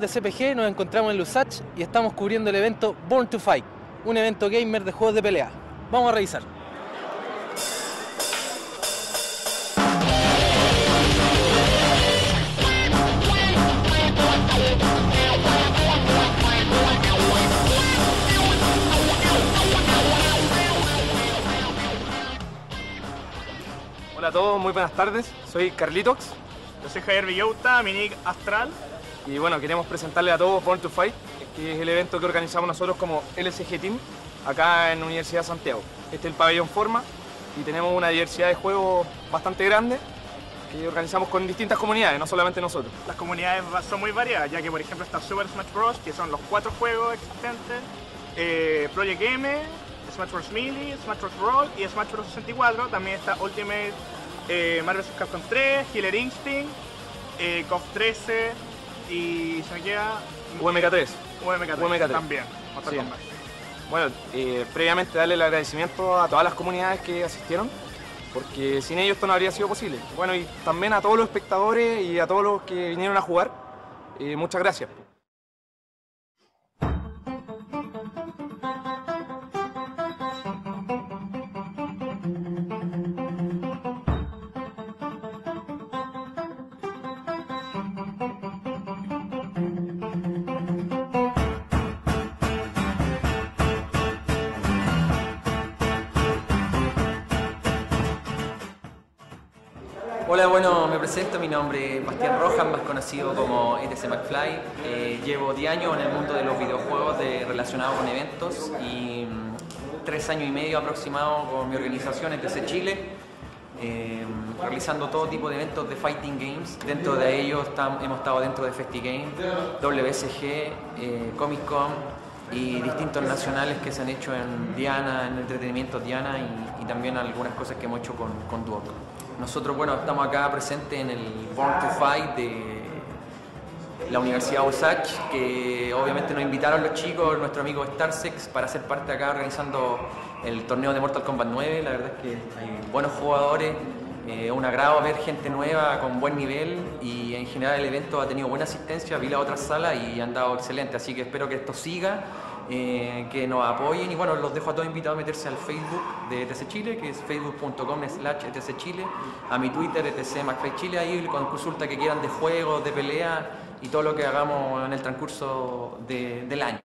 amigos de CPG, nos encontramos en Lusach y estamos cubriendo el evento Born to Fight, un evento gamer de juegos de pelea. Vamos a revisar. Hola a todos, muy buenas tardes. Soy Carlitox Yo soy Javier Villauta, mi nick Astral. Y bueno, queremos presentarle a todos Born to Fight, que es el evento que organizamos nosotros como LSG Team acá en la Universidad de Santiago. Este es el pabellón Forma y tenemos una diversidad de juegos bastante grande que organizamos con distintas comunidades, no solamente nosotros. Las comunidades son muy variadas, ya que por ejemplo está Super Smash Bros, que son los cuatro juegos existentes, eh, Project Game, Smash Bros Melee, Smash Bros Roll y Smash Bros 64. También está Ultimate eh, Marvel vs. Capcom 3, Killer Instinct, eh, KOF 13 y queda UMK3. UMK3, UMK3. también. Mortal Sí. Kombat. Bueno, eh, previamente darle el agradecimiento a todas las comunidades que asistieron, porque sin ellos esto no habría sido posible. Bueno, y también a todos los espectadores y a todos los que vinieron a jugar, eh, muchas gracias. Presento, mi nombre es Bastián Rojas, más conocido como ETC McFly. Eh, llevo 10 años en el mundo de los videojuegos de, relacionados con eventos y mm, tres años y medio aproximado con mi organización ETC Chile, eh, realizando todo tipo de eventos de fighting games. Dentro de ellos hemos estado dentro de FestiGame, WSG, eh, Comic Con y distintos nacionales que se han hecho en Diana, en entretenimiento Diana y, también algunas cosas que hemos hecho con, con. Nosotros, bueno, estamos acá presentes en el Born to Fight de la Universidad USACH, que obviamente nos invitaron los chicos, nuestro amigo Starsex, para ser parte acá organizando el torneo de Mortal Kombat 9. La verdad es que hay buenos jugadores, eh, un agrado ver gente nueva con buen nivel y en general el evento ha tenido buena asistencia, vi la otra sala y han dado excelente, así que espero que esto siga. Eh, que nos apoyen y bueno, los dejo a todos invitados a meterse al Facebook de ETC Chile, que es facebook.com slash ETC Chile, a mi Twitter ETC McFly Chile, ahí con consulta que quieran de juegos, de pelea y todo lo que hagamos en el transcurso de- del año.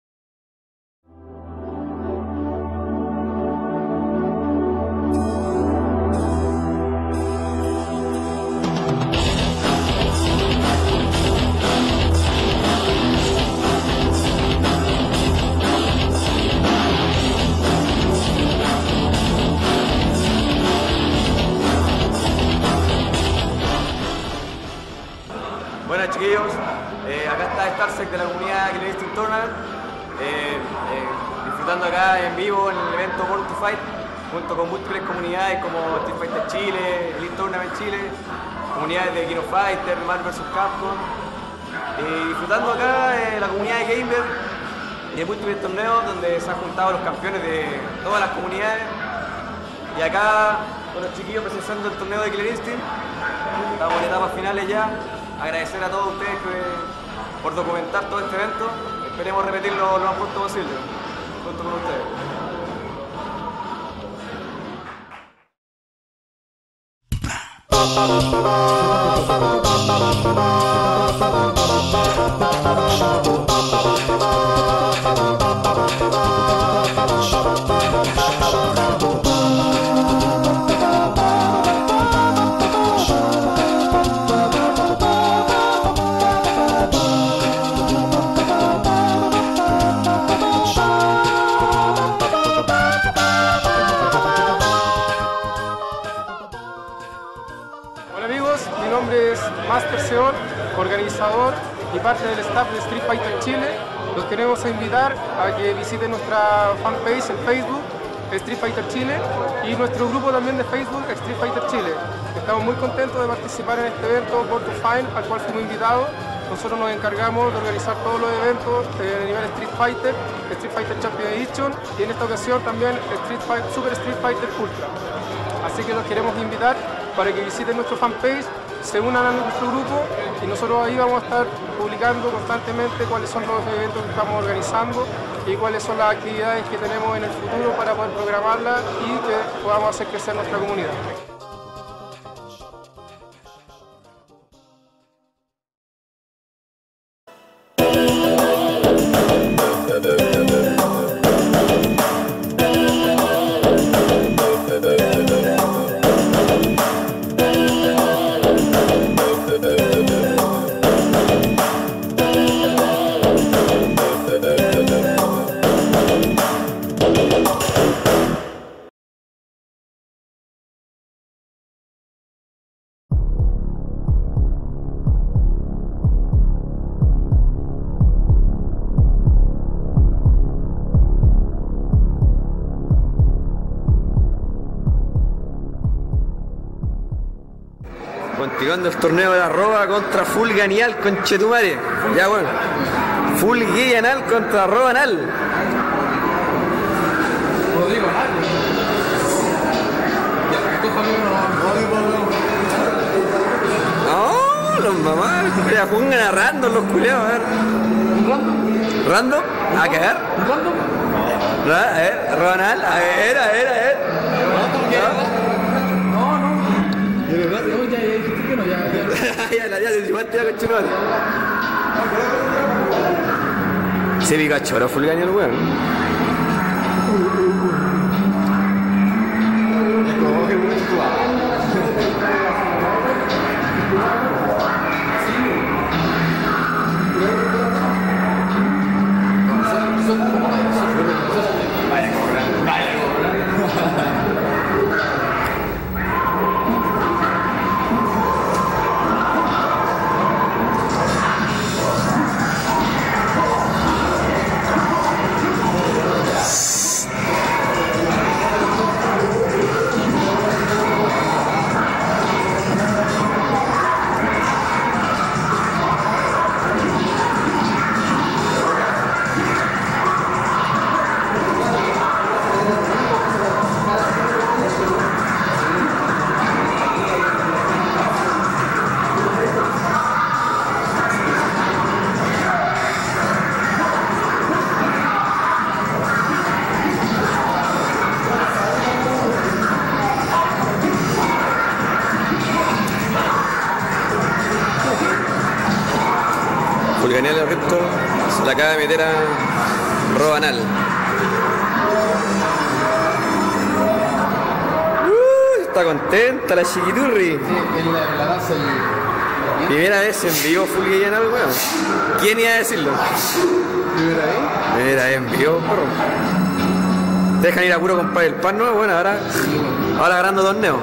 Chiquillos, Eh, acá está Starsec de la comunidad Killer Instinct Tournament, eh, eh, disfrutando acá en vivo en el evento Born to Fight, junto con múltiples comunidades como Street Fighter Chile, Elite Tournament Chile, comunidades de King of Fighter, Marvel vs. Capcom, y disfrutando acá eh, la comunidad de Gamer y de múltiples torneos donde se han juntado los campeones de todas las comunidades, y acá con los chiquillos presenciando el torneo de Killer Instinct, estamos en etapas finales ya agradecer a todos ustedes por documentar todo este evento. Esperemos repetirlo lo más pronto posible, junto con ustedes. Queremos invitar a que visiten nuestra fanpage en Facebook, Street Fighter Chile, y nuestro grupo también de Facebook, Street Fighter Chile. Estamos muy contentos de participar en este evento Born to Find, al cual fuimos invitados. Nosotros nos encargamos de organizar todos los eventos eh, de nivel Street Fighter, Street Fighter Champion Edition y en esta ocasión también Street Fight- Super Street Fighter Ultra. Así que los queremos invitar para que visiten nuestro fanpage, se unan a nuestro grupo y nosotros ahí vamos a estar publicando constantemente cuáles son los eventos que estamos organizando y cuáles son las actividades que tenemos en el futuro para poder programarlas y que podamos hacer crecer nuestra comunidad. Continuando el torneo de la roba contra Full Ganial con Chetumare. Ya bueno. Full Gay Anal contra Roba Anal. No, los mamás, ya pongan a random los culeados, a ver. ¿Random? ¿Random? ¿A cagar? ¿Random? A ver, Ronald, a ver, a ver, a ver. Ya, se vi cachorro full Ganial, weón. Fulganial Contenta la chiquiturri. Primera vez en vivo Fulganial, weón. ¿Quién iba a decirlo? Primera vez. Primera vez en vivo, dejan ir a puro comprar el pan, ¿no? Bueno, ahora, ahora ganando torneo.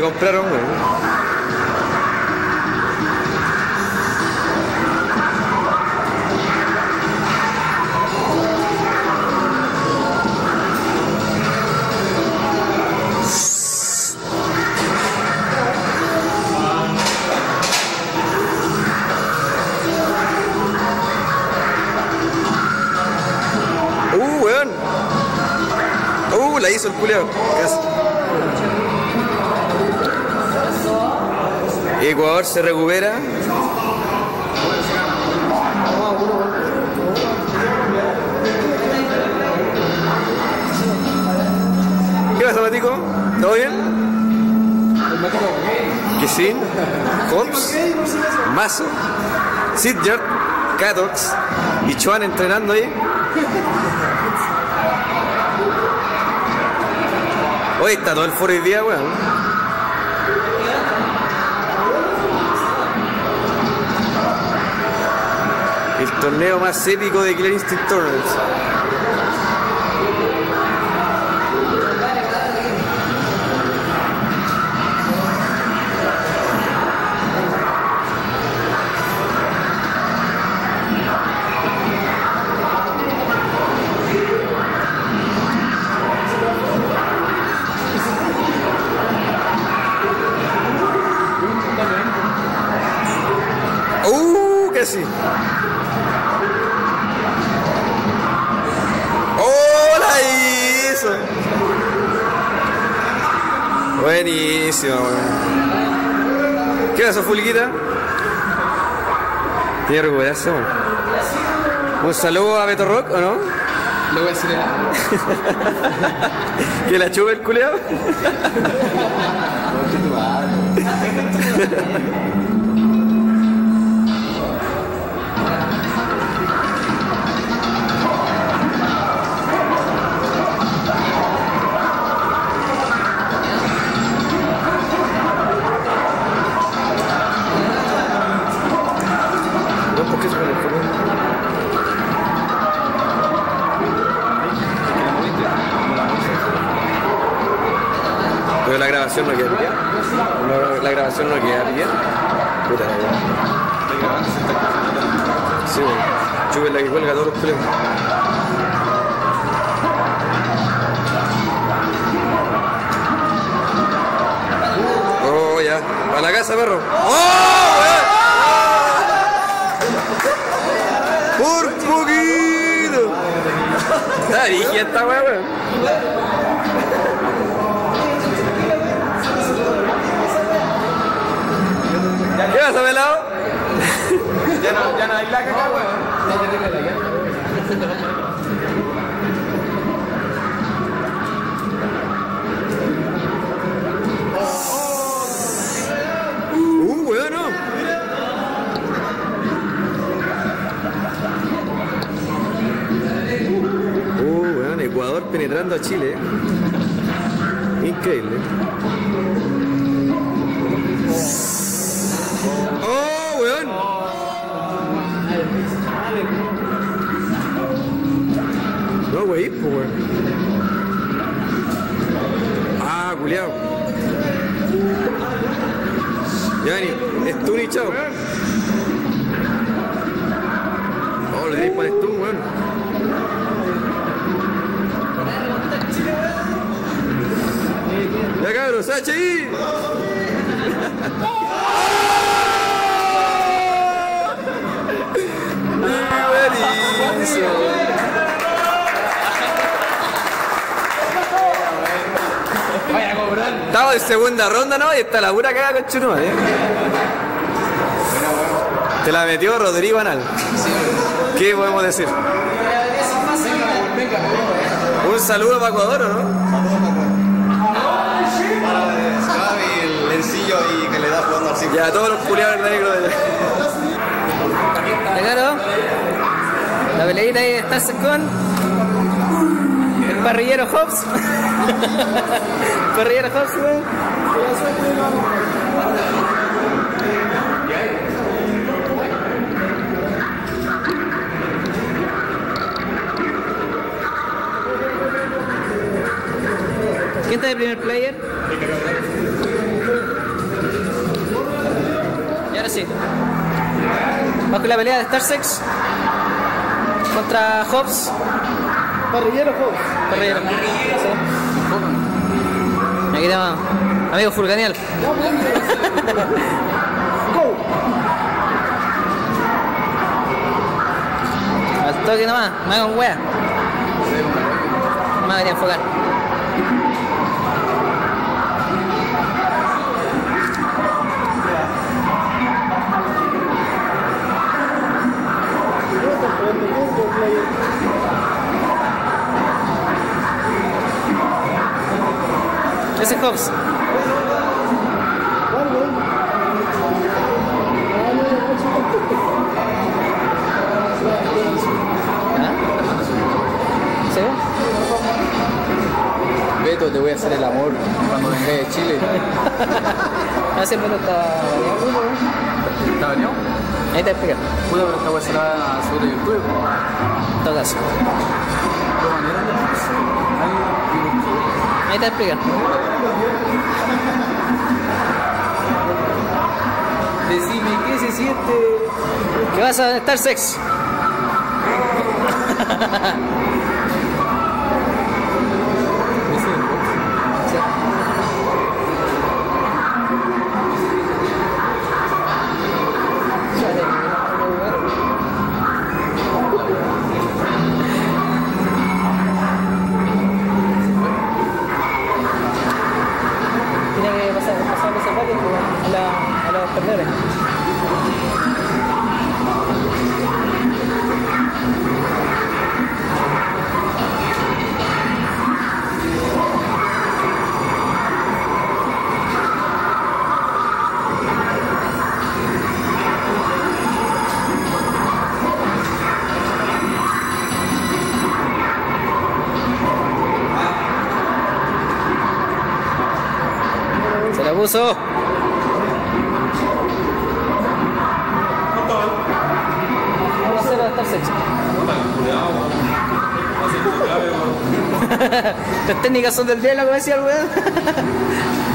Compraron. Uh, weón. Uh, la hizo el culiao. Ecuador se recupera. ¿Qué pasa, Matico? ¿Todo bien? Sí. Hobbs, Mazo, Sidjard, Catox y Chuan entrenando ahí. Hoy está todo el foro hoy día, weón. Torneo más épico de Killer Instinct. Weón. ¿Qué pasó, Fulguita? Tiene weón. Un saludo a Beto Rock, ¿o no? Le voy a decir ¿Que la chupe el culeado? Pero la grabación no queda bien. No, la grabación no queda bien. Puta la weá. Sí, weón. Chupen la que cuelga todos los pelos. Oh, ya. A la casa, perro. ¡Oh, weón! Por poquito. Está esta weá, weón. ¿Qué pasa, pelado? Ya no, ya no hay laca acá, weón. Uh. Uh, penetrando a Chile. Increíble. No, pues. Ah, culiao. Yani, stun y chao. Oh, le di para el stun, weón. Ya cabros. Estamos en segunda ronda, ¿no? Y está la pura caga con Chunuma, ¿eh? Te la metió Rodrigo Anal. ¿Qué podemos decir? Un saludo para Ecuador, ¿o ¿no? y que le da jugando así. Ya, todos los culiados negros de Claro. La peleita ahí está con parrillero Hobbs. parrillero Hobbs, weón. ¿Quién está de primer player? Y ahora sí. Con la pelea de Starsex contra Hobbs. Parrillero Hobbs. Sí. Aquí tenemos amigo Fulganial. Al toque nomás, no hagan wea. Me quería enfocar. Es Hobbs. ¿Sí? Beto, te voy a hacer el amor cuando venga de Chile. Hace menos está. ¿Está bañado? Ahí te explica. Puta, pero esta weá YouTube. Todo caso. De manera Ahí te explica. Decime, ¿qué se siente? Que vas a estar sex. A estar sexy. Las técnicas son del como decía el weón.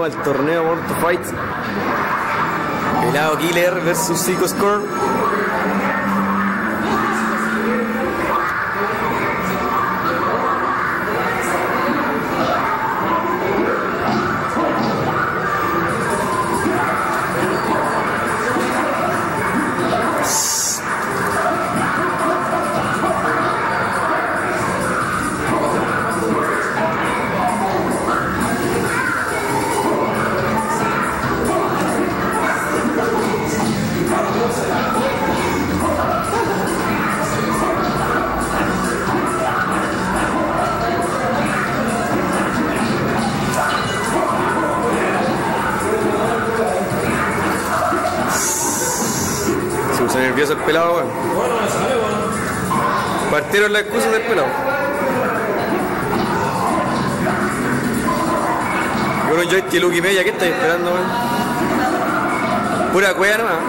Continúa el torneo World to Fight. Pelado Killer versus Psycho Score. Partieron las excusas del pelado. Con un joystick Lucky Media, ¿qué estáis esperando, weón? Pura cueva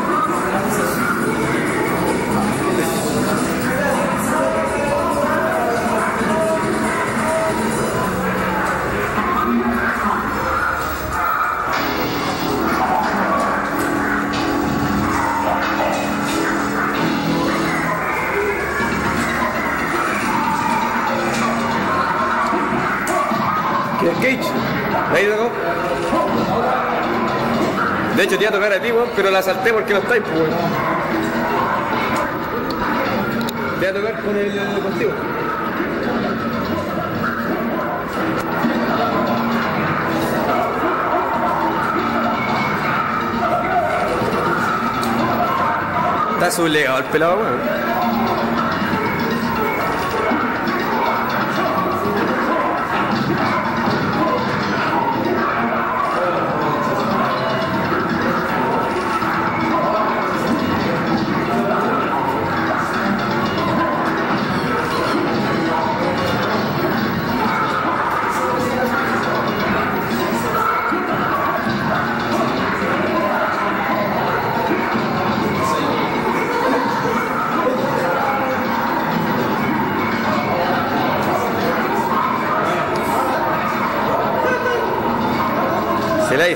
Cage? ¿Ahí tocó? De hecho, te iba a tocar a ti, weón, pero la salté porque no estáis, pues, weón. Te iba a tocar con el contigo. Está sublegado el pelado, weón.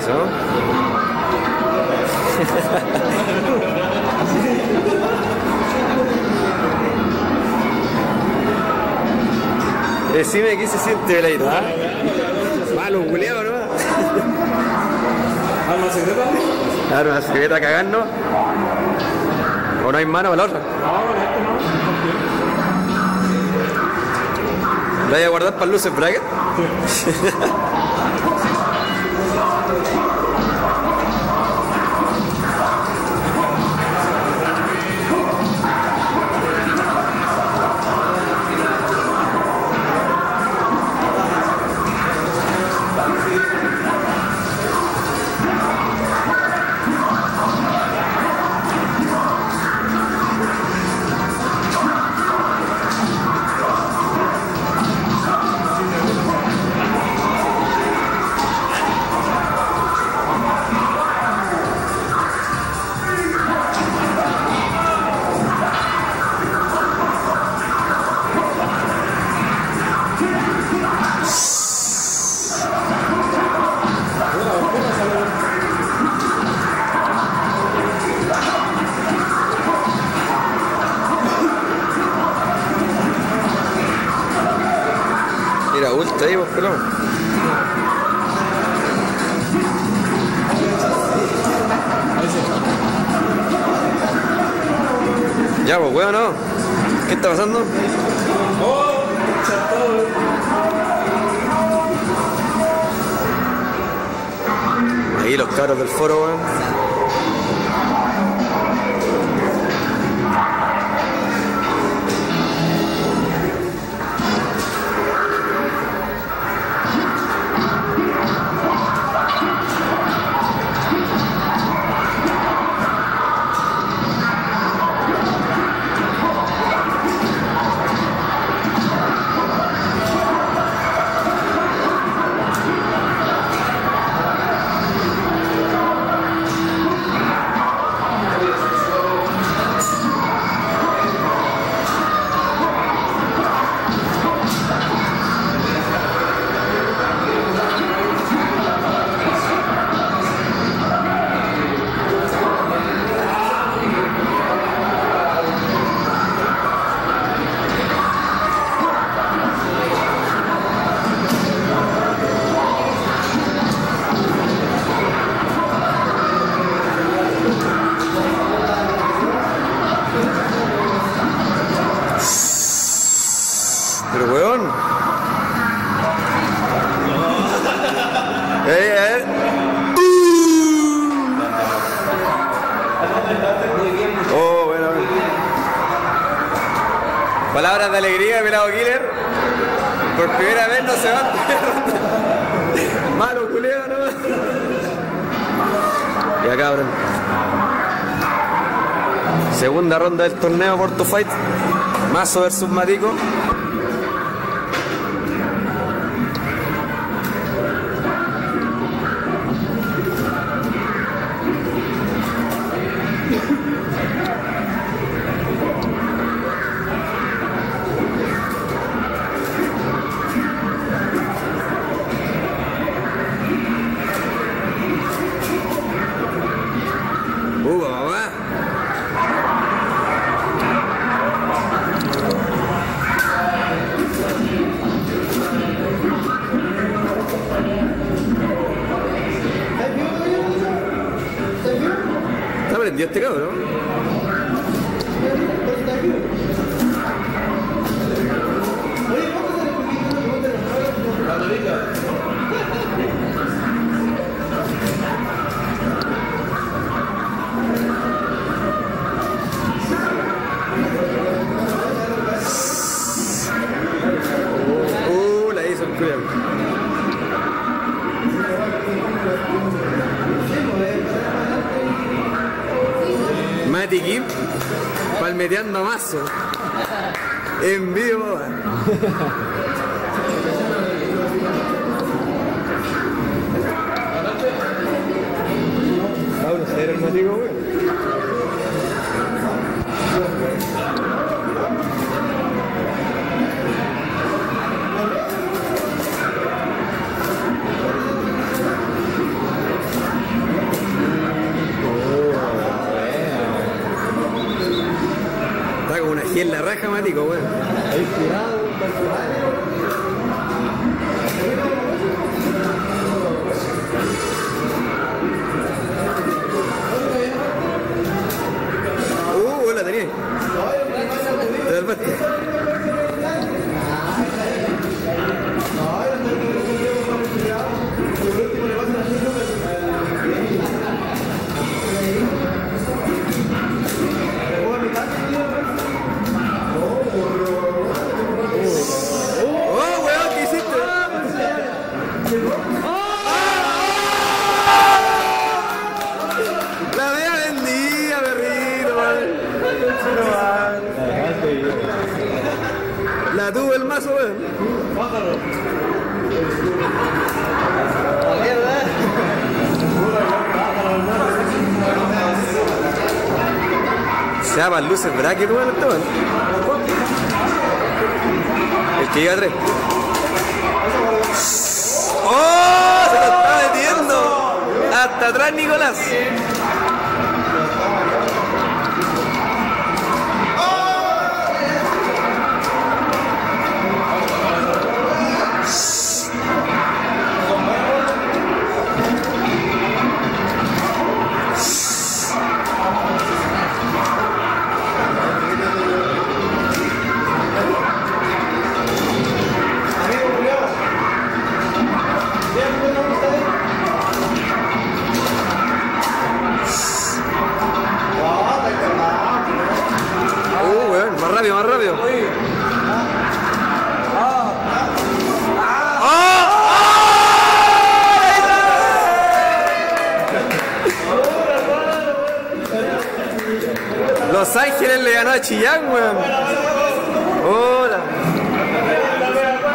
¿No? Decime qué se siente veladito, ¿ah? Malo, culiado, ¿no? ¿Arma secreta? Arma secreta cagando. ¿O no hay mano para la otra? ¿La voy a guardar para el luces bracket? Mira, ¿Qué está pasando? Ahí los caros del foro, weón. Torneo Porto Fight. Mazo versus Matico. Luces bracket, weón, weón. El que llega a tres. ¡Oh! Se lo está metiendo. Hasta atrás, Nicolás. Ángeles le ganó a Chillán, weón. Hola.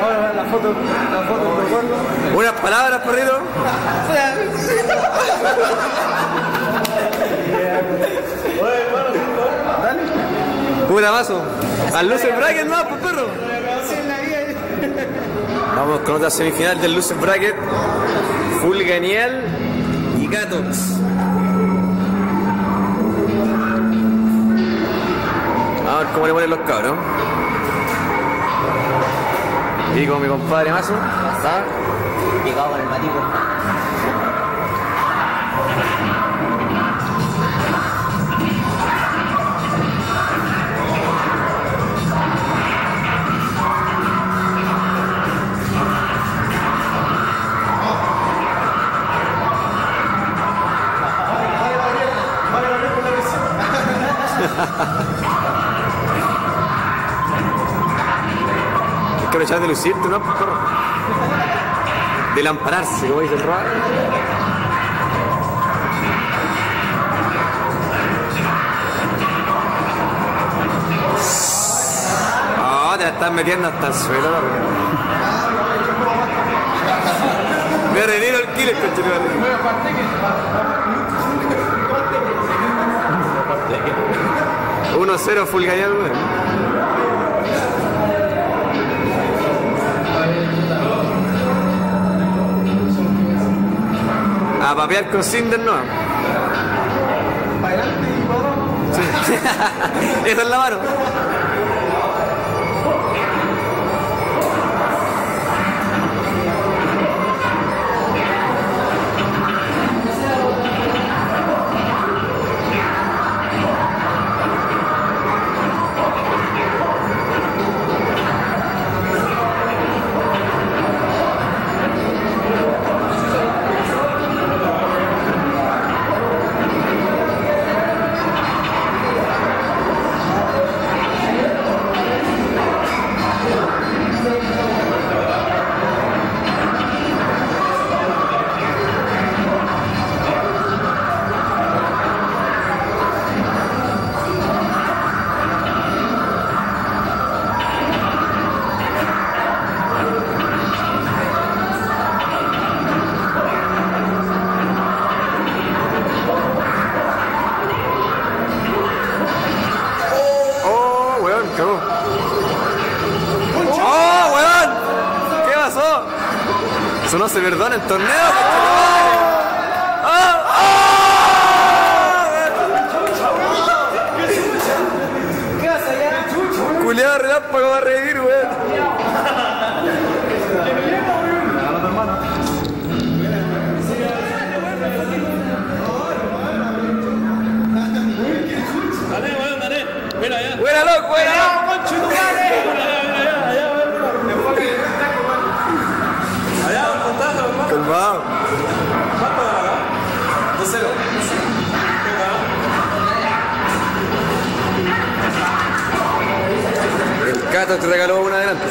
Ahora la foto, la foto. Unas palabras, perrito. Pura vaso. Al Lucer Bracket no, pues perro. Vamos con otra semifinal del Lucer Bracket. Full Genial y Gatox. Ver cómo le ponen los cabros. Y con mi compadre Mazo. Está. Llegado con el matico. que aprovechar de lucirte, ¿no? De lampararse, como dice el raro. Oh, ah, te la estás metiendo hasta el suelo, ¿no? Me retiro el kilo, coche. 1-0 Fulgayal, weón. A papear con Cinder no. Sí. Esa es la mano. Se perdona en torneo, El Cato te regaló una adelante.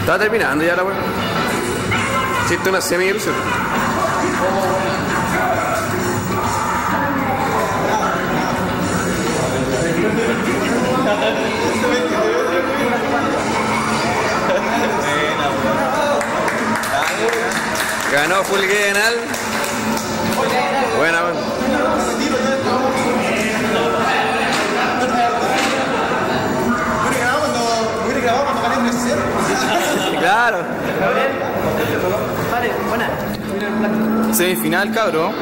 Está terminando ya la weá. Hiciste una semi ilusión. Ganó Fulgenal. Buena, weón. Claro. Vale, buena. Semifinal, cabrón.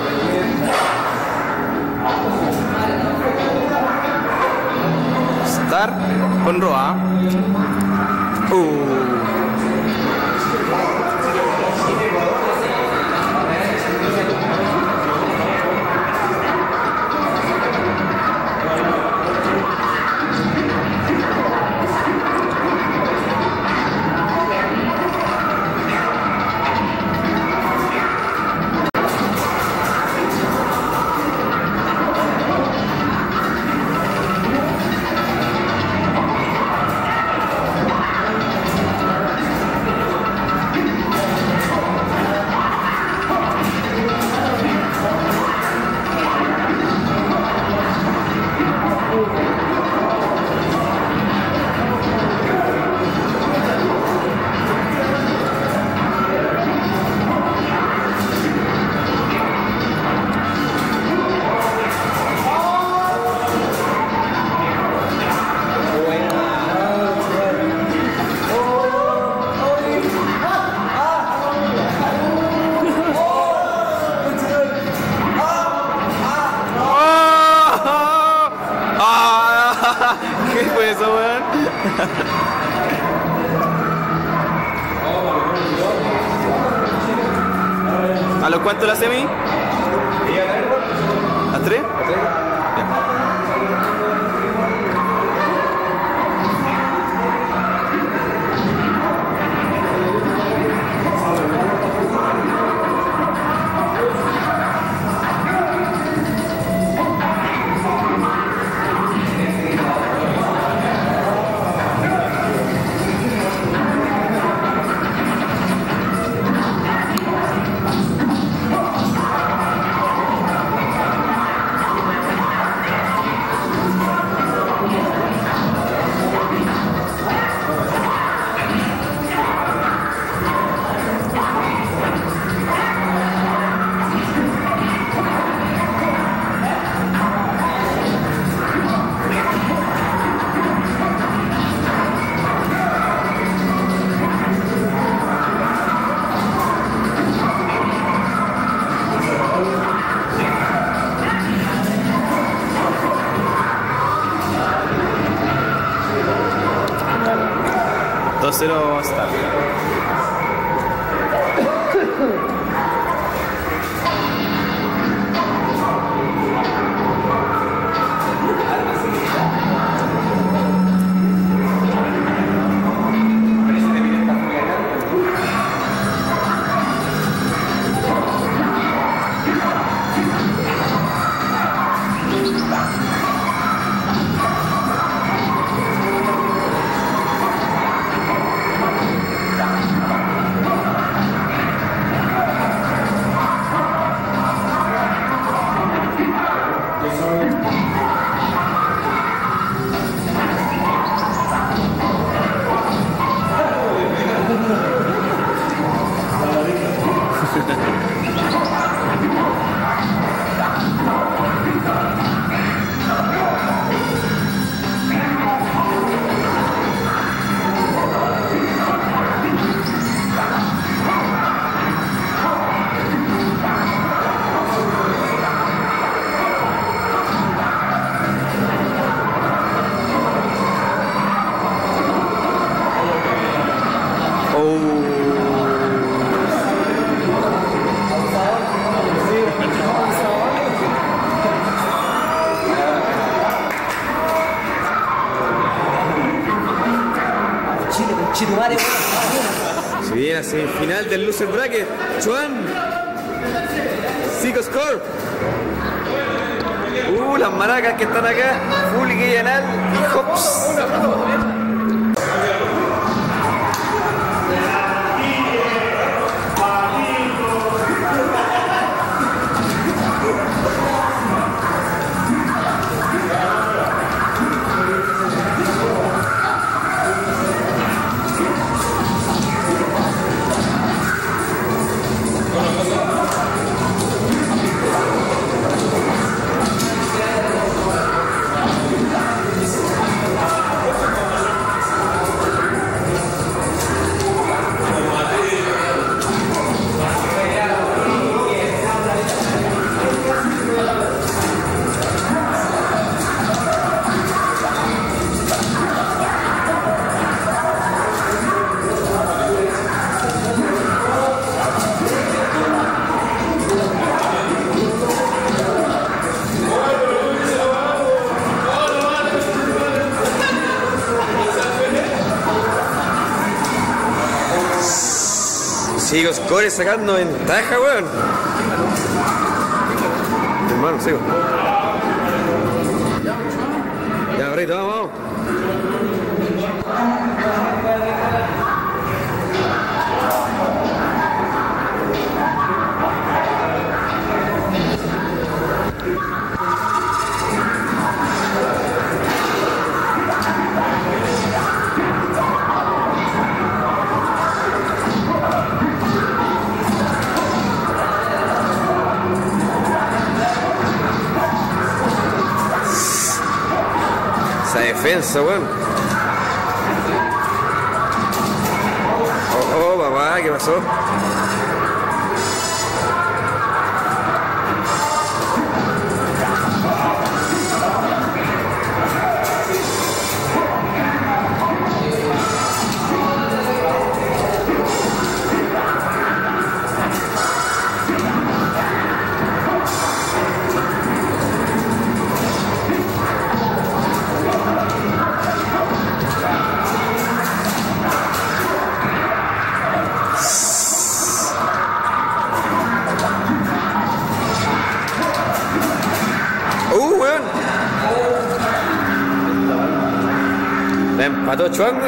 Star con Roa. Uh. 2-0 va a estar. Score sacando ventaja, weón. Hermano, sigo. Ya, Esa defensa, weón. Oh, oh, papá, ¿qué pasó? La empató Chuan,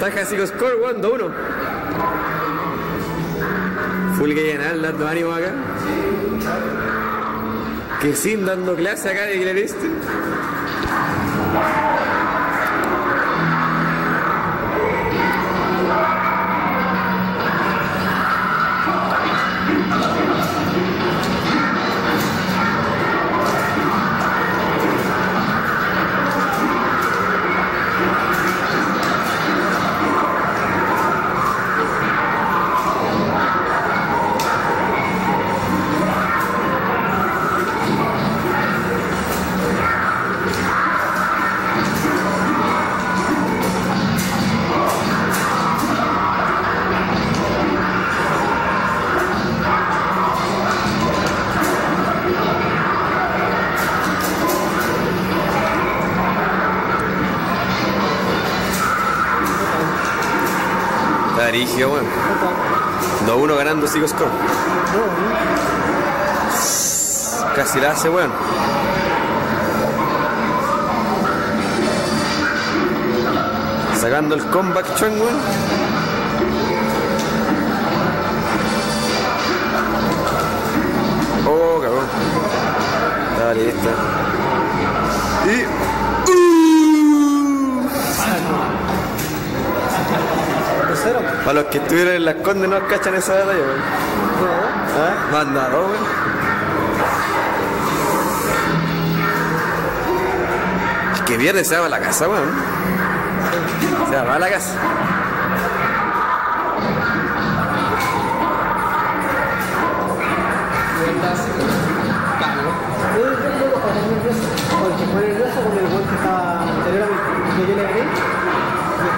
ventaja Psycho Score, weón, 2-1. Full que llenar, dando ánimo acá. Que sin dando clase acá de Killer Instinct. Está 2-1 ganando Psycho Score. Casi la hace, weón. Sacando el comeback weón. Oh, cabrón. Dale, esta. Y. Para los que estuvieron en las condes no cachan esa batalla, weón. ¿Ah? Manda dos, weón. El que pierde se va a la casa, weón. Se va a la casa. Porque fue nervioso con el gol que estaba anteriormente. Que yo le vi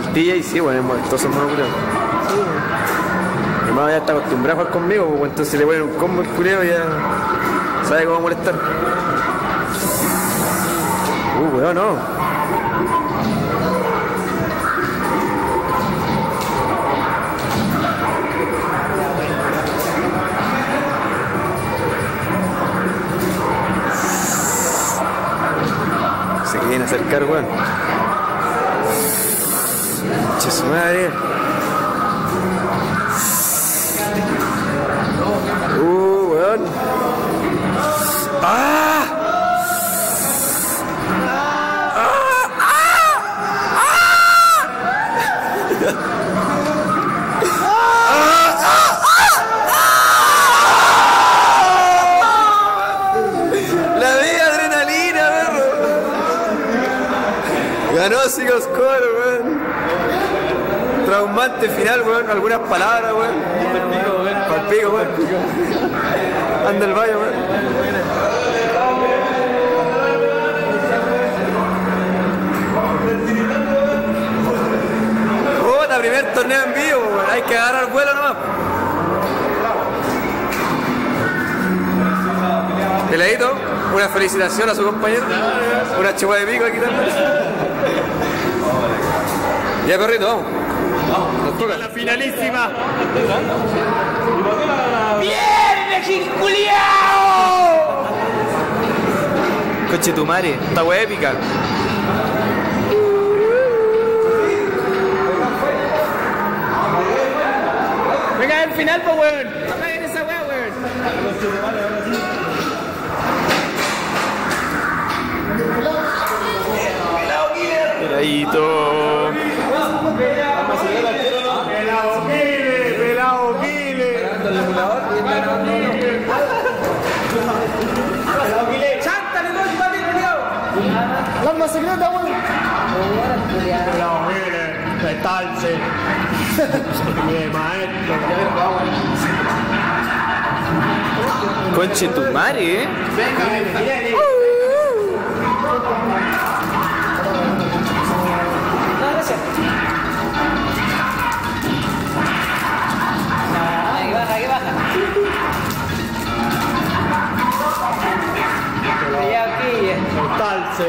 Paltilla y sí, bueno, es molestoso, hermano, culiao. Mi hermano ya está acostumbrado a jugar conmigo, pues entonces le ponen un combo al culeo y ya sabe cómo molestar. Uh, weón, no. Se quieren acercar, weón. Che su madre. Uh, weón. ¡Ah! Ganó. Traumante final, weón. Algunas palabras, weón. Palpico, weón. Anda el baño, weón. Primer torneo en vivo, weón. Hay que agarrar vuelo nomás. Peladito, una felicitación a su compañero. Una chihuahua de pico aquí también. Ya, perrito, vamos. Toca. La finalísima. ¡Bien, culiao! Coche tu madre, esta wea épica. Venga, el final, pues, weón. Apaguen esa weá, weón. Peladito. ¡La arma secreta, weón! Pelado Kile, retalse. Mi maestro. Conche tu madre, eh. No, gracias. Ah, aquí,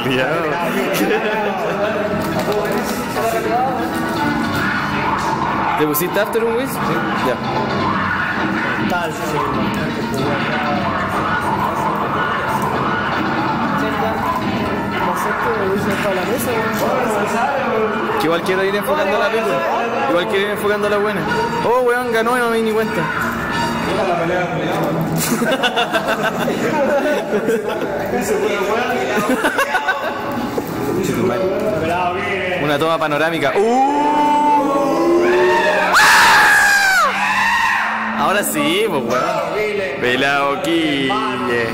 Culiao. ¿Te pusiste After un Wiz? Ya. Que igual quiero ir enfocando la película. Igual quiero ir enfocando la buena. Oh, weón, ganó y no me di ni cuenta. Una toma panorámica. ¡Uh! Ahora sí, pues weón. Pelao Quille.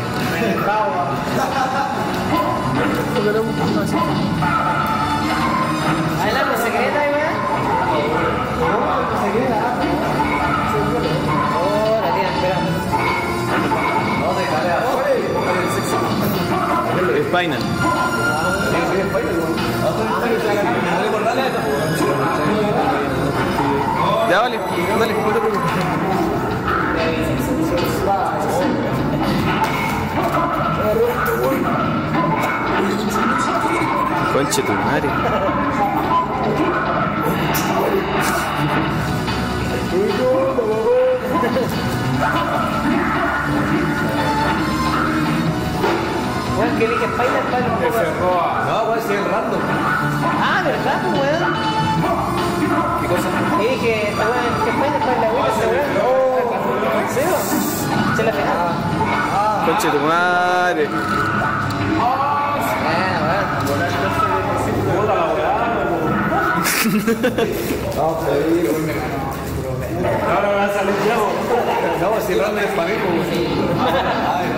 Spinal. Ya vale, dale, no. Ah, ¿verdad, pues, weón? ¿Qué cosa? Y dije, esta weón, que Spider para la weón, esta weón. Oh, ¿en serio? Se la pegaba. Conche tu madre. Ahora va a salir ya, No, si random es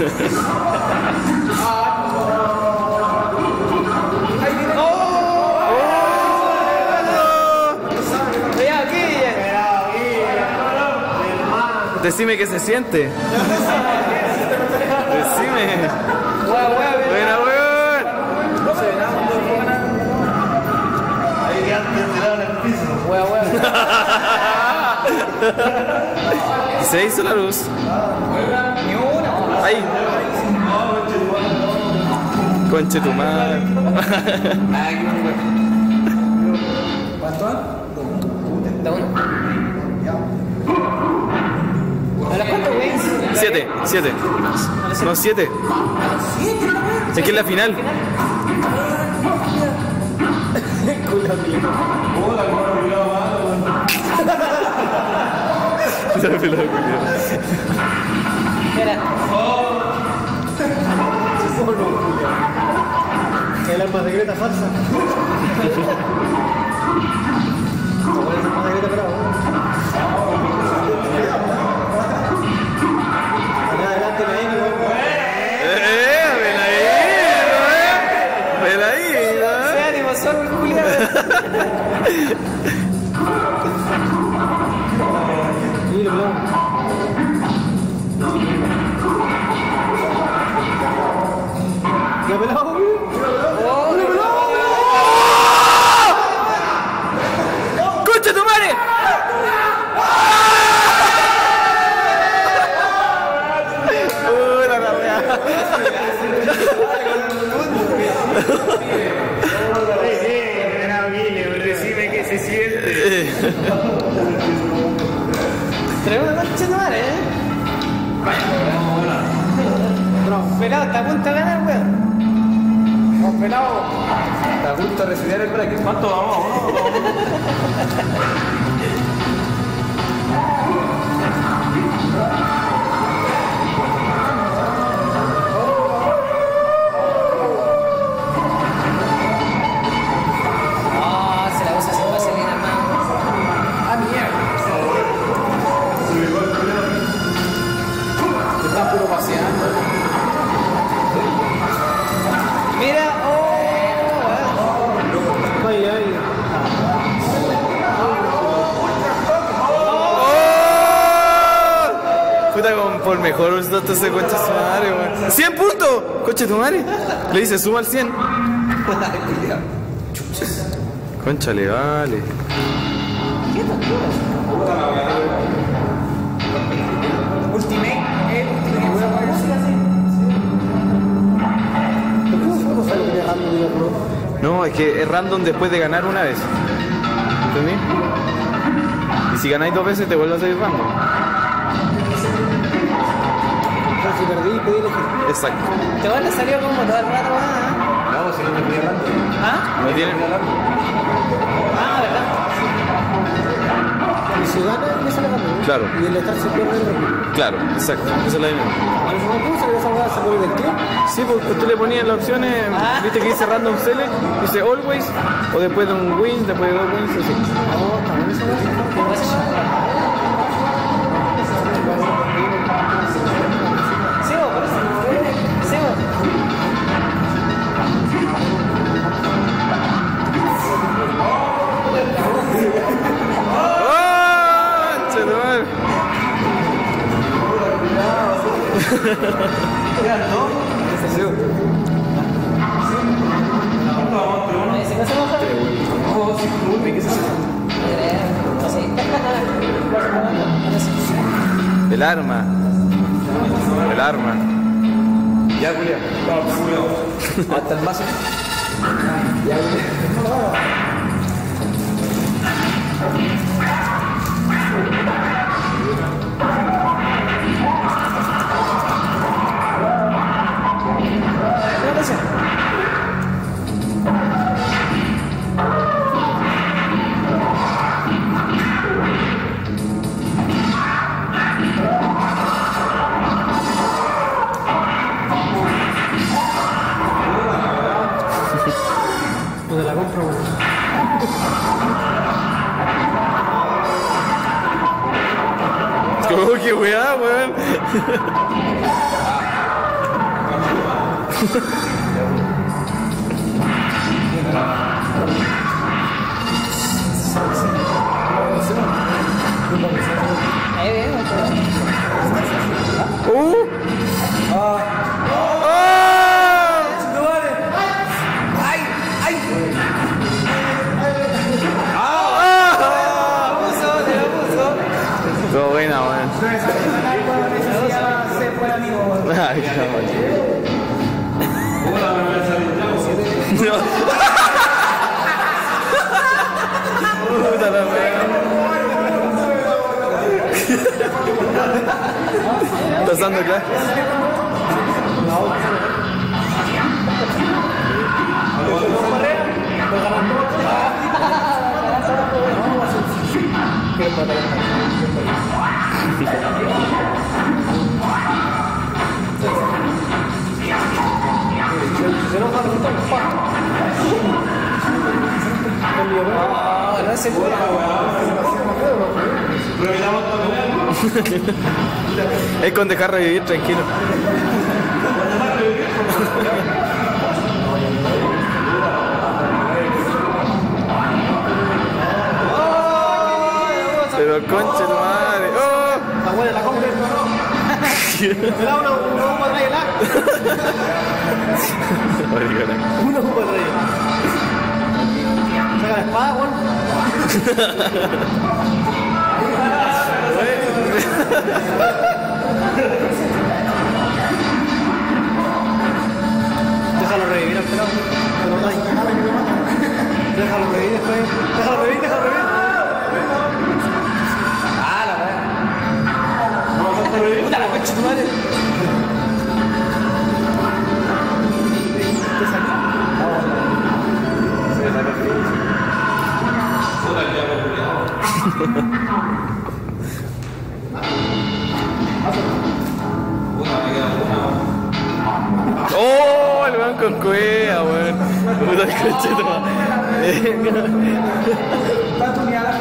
Decime qué se siente. Decime. Buena, weón. Ahí quedaste tirado en se hizo la luz. Ahí. Conche tu madre. Da uno. ¿A las cuántas, güey? Siete, siete. No, siete. Es que es la final. La culiao. Espera. El arma secreta falsa. ¿Cuál es el arma secreta bravo? Allá adelante la N, weón. ¡Eh! ¡Ven ahí! weón. ¡Ven ahí! weón. Sea animación, el culiado. Mira, pelada, güey. ¡Una ¡Concha tu madre! ¡Una la Recibe que se siente. Concha eh. Pelado, te apunta a ganar pelado. Está a punto de recibir el bracket. ¿Cuánto vamos? Mejor usted ese concha su madre, weón. ¡100 puntos! Concha tu madre. Le dice, suma al 100. Concha, le vale. Ultimate, eh. No, es que es random después de ganar una vez. ¿Entendí? Y si ganáis dos veces te vuelve a salir random. Si perdí, pedí elegir. Exacto. Te van a salir como todo el rato, weón. No, si no te pide random. ¿Ah? No tiene. Ah, ¿verdad? Y si gana, le sale random. Claro. Y el estar se pierde el random. Claro, exacto. Esa es la idea. ¿Cómo se le esa qué? Sí, porque tú le ponías las opciones, viste que dice random select, dice always, o después de un win, después de dos wins, así. Sigo, El arma. El arma. Ya, Julián. Hasta el mazo. Ya, Pues revivir, tranquilo. Pero concha tu madre. ¡Oh! La buena la compro, ¿no? Da uno, uno la. Horrible. Uno. Saca la espada, weón. Déjalo revivir al pelado. Déjalo revivir después. Déjalo revivir, déjalo revivir. Ah, la verdad. Puta la concha tu madre. Thank you. oh, le van con cuea, weón. Puta coche, Está tuneada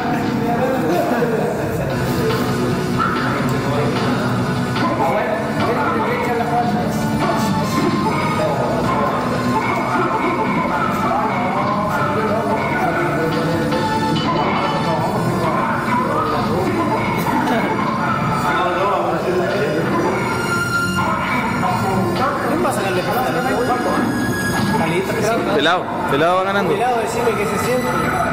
Pelado, pelado va ganando. Pelado, decime que se siente.